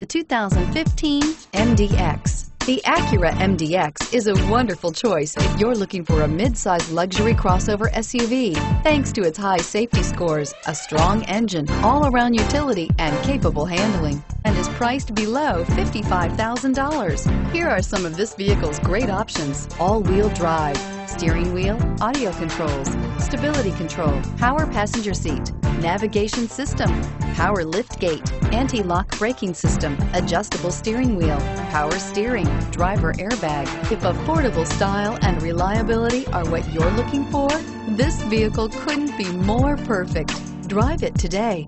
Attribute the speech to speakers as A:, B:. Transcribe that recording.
A: The 2015 MDX. The Acura MDX is a wonderful choice if you're looking for a mid-size luxury crossover SUV. Thanks to its high safety scores, a strong engine, all-around utility, and capable handling, and is priced below $55,000. Here are some of this vehicle's great options. All-wheel drive, steering wheel, audio controls, stability control, power passenger seat, navigation system, power lift gate, anti-lock braking system, adjustable steering wheel, power steering, driver airbag. If affordable style and reliability are what you're looking for, this vehicle couldn't be more perfect. Drive it today.